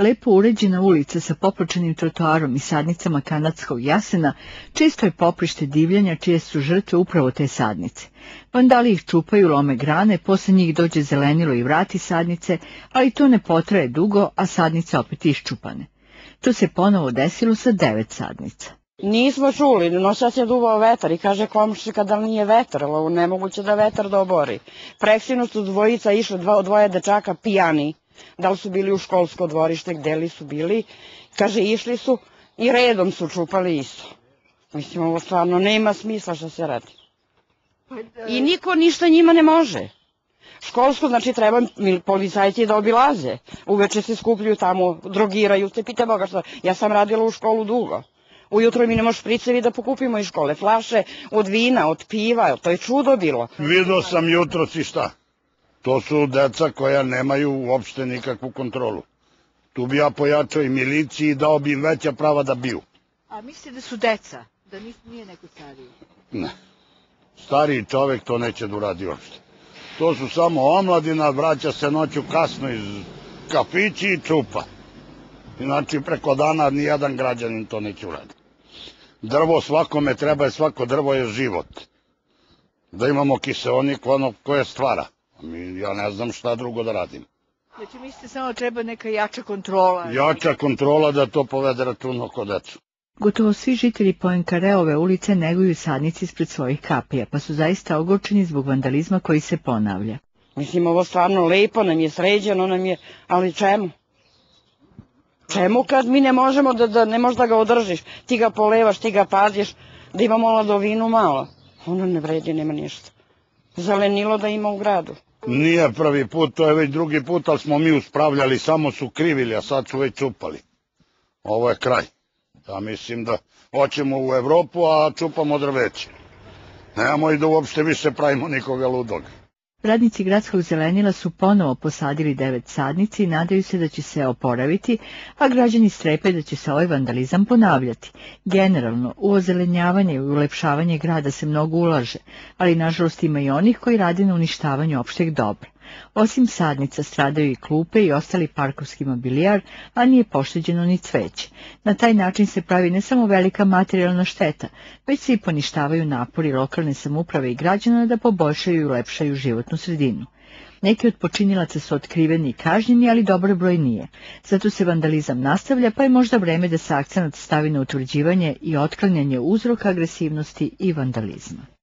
Lepo uređena ulica sa popločenim trotoarom i sadnicama kanadskog jasena često je poprište divljanja čije su žrtve upravo te sadnice. Vandali ih čupaju, lome grane, posle njih dođe zelenilo i vrati sadnice, ali to ne potraje dugo, a sadnice opet iščupane. To se ponovo desilo sa devet sadnica. Nismo čuli, sad je duvao vetar i kaže komšika da nije vetar, ali nemoguće da vetar dobori. Preksinu su dvojica išle, dva, dvoje dečaka pijani, da li su bili u školsko dvorište, gde li su bili, kaže išli su i redom su čupali isto. Mislim, ovo stvarno nema smisla što se radi. I niko ništa njima ne može. Školsko, znači treba policajci da obilaze. Uveče se skupljuju tamo, drogiraju se, pita Boga što. Ja sam radila u školu dugo. Ujutro mi nemo špricevi da pokupimo iz škole, flaše od vina, od piva, to je čudo bilo. Vidio sam jutro si šta. To su deca koja nemaju uopšte nikakvu kontrolu. Tu bi ja pojačao i miliciji i dao bi im veća prava da biju. A mislite da su deca? Da nije neko stariji? Ne. Stariji čovek to neće da uradi uopšte. To su samo omladina, vraća se noću kasno iz kafići i čupa. Znači preko dana nijedan građanin to neće uraditi. Drvo svakome treba i svako drvo je život. Da imamo kiseonik ono koje stvara. Ja ne znam šta drugo da radim. Znači mislite samo treba neka jača kontrola? Jača kontrola da to povede račun oko decu. Gotovo svi žitelji Poenkareove ulice neguju sadnici ispred svojih kapija, pa su zaista ogorčeni zbog vandalizma koji se ponavlja. Mislim, ovo stvarno lepo nam je sređeno, nam je, ali čemu? Čemu kad mi ne možemo da, da ne možeš da ga održiš, ti ga polevaš, ti ga paziš, da imamo ladovinu malo. Ono ne vredi, nema ništa. Zelenilo da ima u gradu. Nije prvi put, to je već drugi put, ali smo mi uspravljali, samo su krivili, a sad su već čupali. Ovo je kraj. Ja mislim da hoćemo u Evropu, a čupamo drveće. Nemamo i da uopšte više pravimo nikoga ludog. Radnici gradskog zelenila su ponovo posadili devet sadnici i nadaju se da će se oporaviti, a građani strepe da će se ovaj vandalizam ponavljati. Generalno, u ozelenjavanje i ulepšavanje grada se mnogo ulaže, ali nažalost ima i onih koji rade na uništavanju opšteg dobra. Osim sadnica stradaju i klupe i ostali parkovski mobilijar, a nije pošteđeno ni cveće. Na taj način se pravi ne samo velika materijalna šteta, već se i poništavaju napori lokalne samuprave i građana da poboljšaju i ulepšaju životnu sredinu. Neki od počinilaca su otkriveni i kažnjeni, ali dobar broj nije. Zato se vandalizam nastavlja, pa je možda vreme da se akcenat stavi na utvrđivanje i otklanjanje uzroka agresivnosti i vandalizma.